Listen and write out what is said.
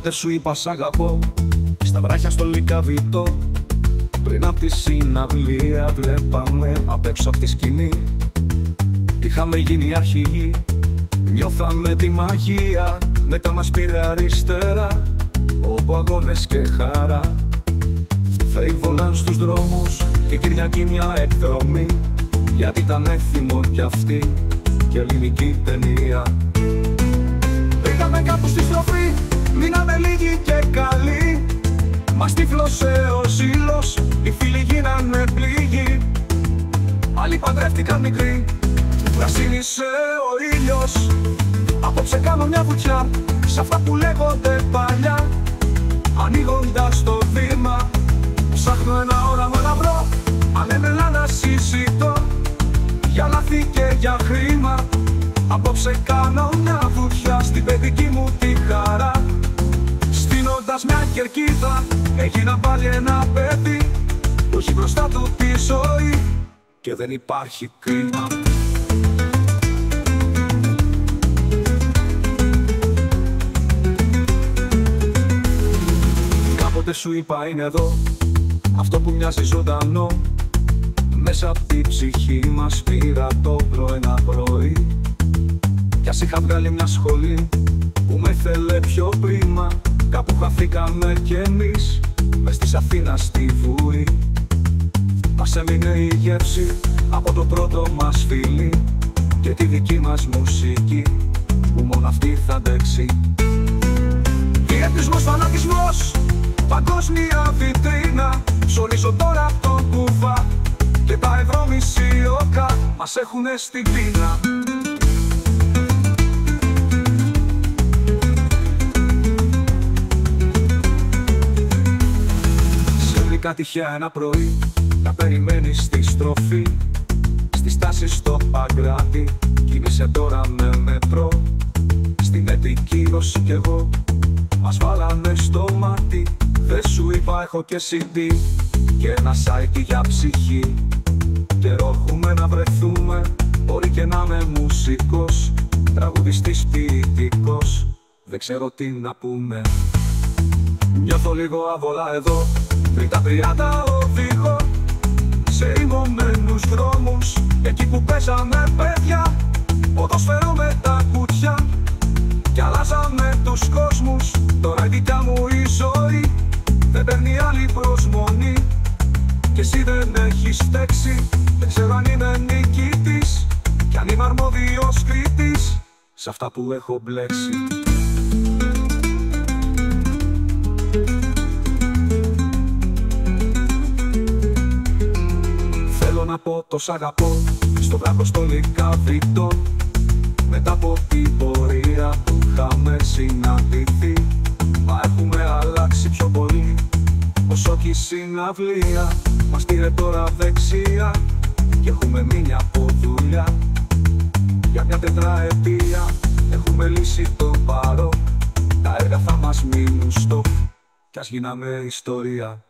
Κάποτε σου είπα σ' αγαπώ Στα βράχια στο λικαβιτό Πριν απ' τη συναυλία Βλέπαμε απ' έξω απ' τη σκηνή. Είχαμε γίνει αρχηγοί Νιώθαμε τη μαγεία. Μετά μας πήρε αριστερά Όπου αγώνες και χαρά. Θα στους δρόμους Η Κυριακή μια εκδρομή. Γιατί ήταν έθιμο κι αυτή Και ελληνική ταινία Άλλοι παντρεύτηκαν μικροί Πρασίνησε ο ήλιος. Απόψε κάνω μια βουτιά Σ' αυτά που λέγονται παλιά. Ανοίγοντας το βήμα Ψάχνω ένα όραμα να βρω. Αν έμελα να συζητώ Για λάθη και για χρήμα. Απόψε κάνω μια βουτιά Στην παιδική μου τη χαρά. Στείνοντας μια κερκίδα Έγινα πάλι ένα παιδί Και δεν υπάρχει κρίμα. Κάποτε σου είπα είναι εδώ Αυτό που μοιάζει ζωντανό. Μέσα από τη ψυχή μας πήρα το πρωί πρωί. Κι ας είχα βγάλει μια σχολή Που με θέλε πιο πρίμα. Κάπου χαθήκαμε κι εμείς Μες της Αθήνας στη βουή Μας έμεινε η γεύση Από το πρώτο μας φίλι Και τη δική μας μουσική Που μόνο αυτή θα αντέξει. Διέτισμος, φανατισμός Παγκόσμια βιτρίνα Ψωνίζω τώρα από το κουβά Και τα ευρώ μισιόκα Μας έχουνε στην πείνα τυχαία ένα πρωί Να περιμένεις στη στροφή Στη στάση στο Παγκράτη. Κίνησε τώρα με μετρό Στην επικύρωση κι εγώ. Μας βάλανε στο μάτι Δεν σου είπα έχω και CD Και ένα site για ψυχή. Καιρό έχουμε να βρεθούμε Μπορεί και να είμαι μουσικός. Τραγουδιστής ποιητικός Δεν ξέρω τι να πούμε. Νιώθω λίγο αβολά εδώ Πριν τα τριάντα οδηγώ Σε ήμωμένους δρόμους. Εκεί που πέσαμε παιδιά Ποδοσφαιρό με τα κουτιά. Κι αλλάζαμε τους κόσμους Τώρα η δικιά μου η ζωή Δεν παίρνει άλλη προσμονή. Και εσύ δεν έχεις φταίξει Δεν ξέρω αν είμαι νικητής. Κι αν είμαι αρμόδιος κριτής Σ' αυτά που έχω μπλέξει πω το σ' αγαπώ. Στο βράχο στο λικαβιτό. Μετά από την πορεία που είχαμε συναντηθεί Μα έχουμε αλλάξει πιο πολύ. Όσο κι η συναυλία Μας πήρε τώρα δεξιά Και έχουμε μείνει από δουλειά. Για μια τετραετία Έχουμε λύσει το παρό. Τα έργα θα μας μείνουν στο. Κι ας γίναμε ιστορία